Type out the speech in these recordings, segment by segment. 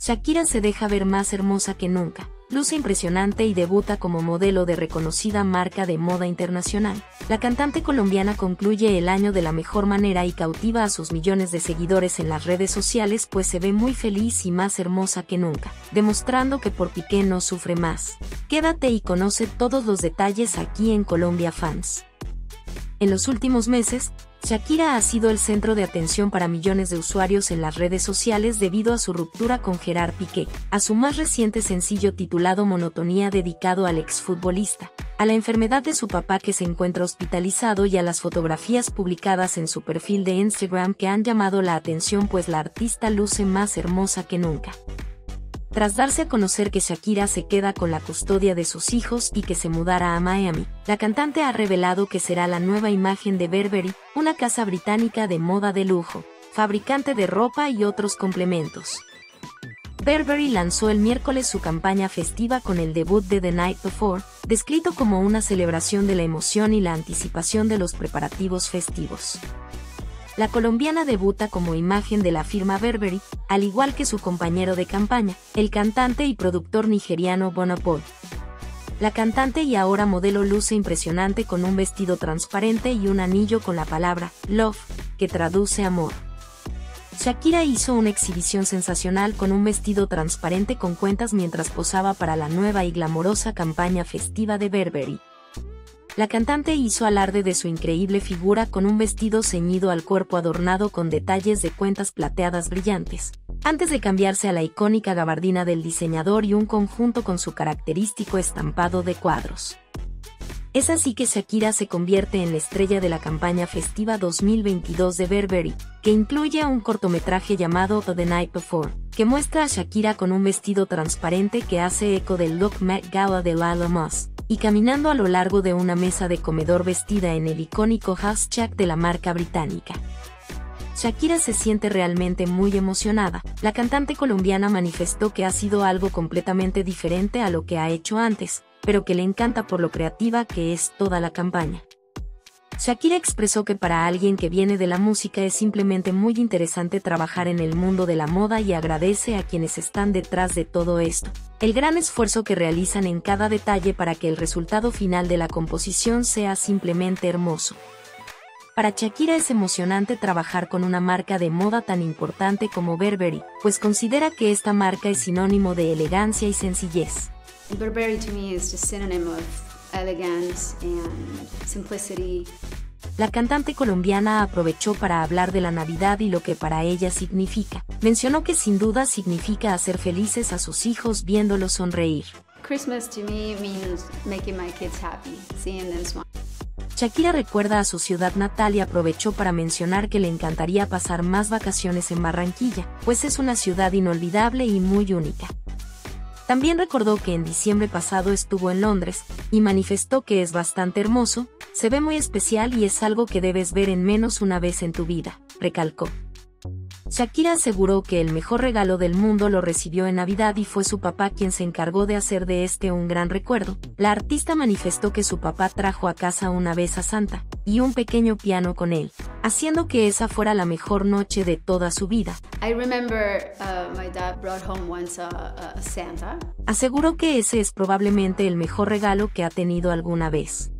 Shakira se deja ver más hermosa que nunca, luce impresionante y debuta como modelo de reconocida marca de moda internacional. La cantante colombiana concluye el año de la mejor manera y cautiva a sus millones de seguidores en las redes sociales pues se ve muy feliz y más hermosa que nunca, demostrando que por Piqué no sufre más. Quédate y conoce todos los detalles aquí en Colombia Fans. En los últimos meses, Shakira ha sido el centro de atención para millones de usuarios en las redes sociales debido a su ruptura con Gerard Piqué, a su más reciente sencillo titulado Monotonía dedicado al exfutbolista, a la enfermedad de su papá que se encuentra hospitalizado y a las fotografías publicadas en su perfil de Instagram que han llamado la atención pues la artista luce más hermosa que nunca tras darse a conocer que Shakira se queda con la custodia de sus hijos y que se mudará a Miami, la cantante ha revelado que será la nueva imagen de Burberry, una casa británica de moda de lujo, fabricante de ropa y otros complementos. Burberry lanzó el miércoles su campaña festiva con el debut de The Night Before, descrito como una celebración de la emoción y la anticipación de los preparativos festivos la colombiana debuta como imagen de la firma Burberry, al igual que su compañero de campaña, el cantante y productor nigeriano Bonapol. La cantante y ahora modelo luce impresionante con un vestido transparente y un anillo con la palabra Love, que traduce amor. Shakira hizo una exhibición sensacional con un vestido transparente con cuentas mientras posaba para la nueva y glamorosa campaña festiva de Burberry. La cantante hizo alarde de su increíble figura con un vestido ceñido al cuerpo adornado con detalles de cuentas plateadas brillantes, antes de cambiarse a la icónica gabardina del diseñador y un conjunto con su característico estampado de cuadros. Es así que Shakira se convierte en la estrella de la campaña festiva 2022 de Burberry, que incluye un cortometraje llamado The Night Before, que muestra a Shakira con un vestido transparente que hace eco del look Met Gala de Lila Moss, y caminando a lo largo de una mesa de comedor vestida en el icónico house check de la marca británica. Shakira se siente realmente muy emocionada. La cantante colombiana manifestó que ha sido algo completamente diferente a lo que ha hecho antes, pero que le encanta por lo creativa que es toda la campaña. Shakira expresó que para alguien que viene de la música es simplemente muy interesante trabajar en el mundo de la moda y agradece a quienes están detrás de todo esto, el gran esfuerzo que realizan en cada detalle para que el resultado final de la composición sea simplemente hermoso. Para Shakira es emocionante trabajar con una marca de moda tan importante como Burberry, pues considera que esta marca es sinónimo de elegancia y sencillez. Burberry to me is just synonym elegance and simplicity. La cantante colombiana aprovechó para hablar de la Navidad y lo que para ella significa. Mencionó que sin duda significa hacer felices a sus hijos viéndolos sonreír. Christmas to me means making my kids happy, seeing them smile. Shakira recuerda a su ciudad natal y aprovechó para mencionar que le encantaría pasar más vacaciones en Barranquilla, pues es una ciudad inolvidable y muy única. También recordó que en diciembre pasado estuvo en Londres, y manifestó que es bastante hermoso, se ve muy especial y es algo que debes ver en menos una vez en tu vida, recalcó. Shakira aseguró que el mejor regalo del mundo lo recibió en Navidad y fue su papá quien se encargó de hacer de este un gran recuerdo. La artista manifestó que su papá trajo a casa una vez a Santa, y un pequeño piano con él, haciendo que esa fuera la mejor noche de toda su vida. Aseguró que ese es probablemente el mejor regalo que ha tenido alguna vez.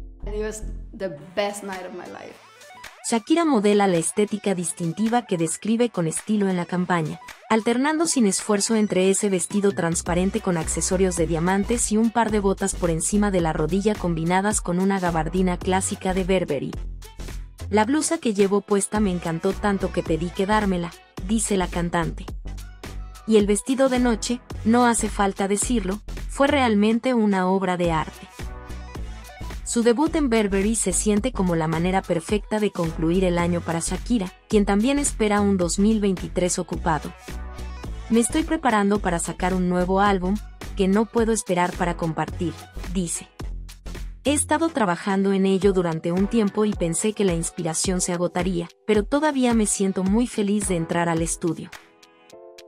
Shakira modela la estética distintiva que describe con estilo en la campaña, alternando sin esfuerzo entre ese vestido transparente con accesorios de diamantes y un par de botas por encima de la rodilla combinadas con una gabardina clásica de Burberry. La blusa que llevo puesta me encantó tanto que pedí quedármela, dice la cantante. Y el vestido de noche, no hace falta decirlo, fue realmente una obra de arte. Su debut en Burberry se siente como la manera perfecta de concluir el año para Shakira, quien también espera un 2023 ocupado. Me estoy preparando para sacar un nuevo álbum, que no puedo esperar para compartir, dice. He estado trabajando en ello durante un tiempo y pensé que la inspiración se agotaría, pero todavía me siento muy feliz de entrar al estudio.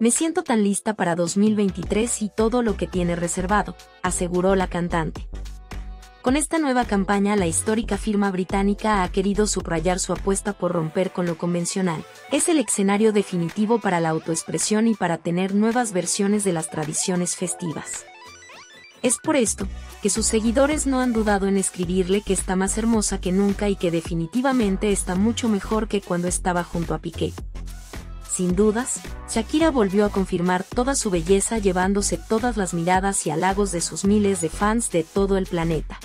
Me siento tan lista para 2023 y todo lo que tiene reservado, aseguró la cantante. Con esta nueva campaña la histórica firma británica ha querido subrayar su apuesta por romper con lo convencional. Es el escenario definitivo para la autoexpresión y para tener nuevas versiones de las tradiciones festivas. Es por esto que sus seguidores no han dudado en escribirle que está más hermosa que nunca y que definitivamente está mucho mejor que cuando estaba junto a Piqué. Sin dudas, Shakira volvió a confirmar toda su belleza llevándose todas las miradas y halagos de sus miles de fans de todo el planeta.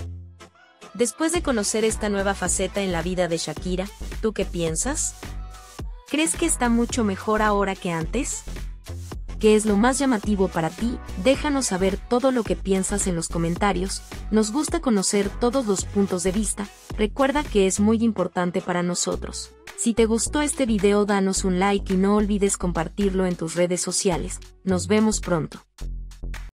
Después de conocer esta nueva faceta en la vida de Shakira, ¿tú qué piensas? ¿Crees que está mucho mejor ahora que antes? ¿Qué es lo más llamativo para ti? Déjanos saber todo lo que piensas en los comentarios, nos gusta conocer todos los puntos de vista, recuerda que es muy importante para nosotros. Si te gustó este video danos un like y no olvides compartirlo en tus redes sociales. Nos vemos pronto.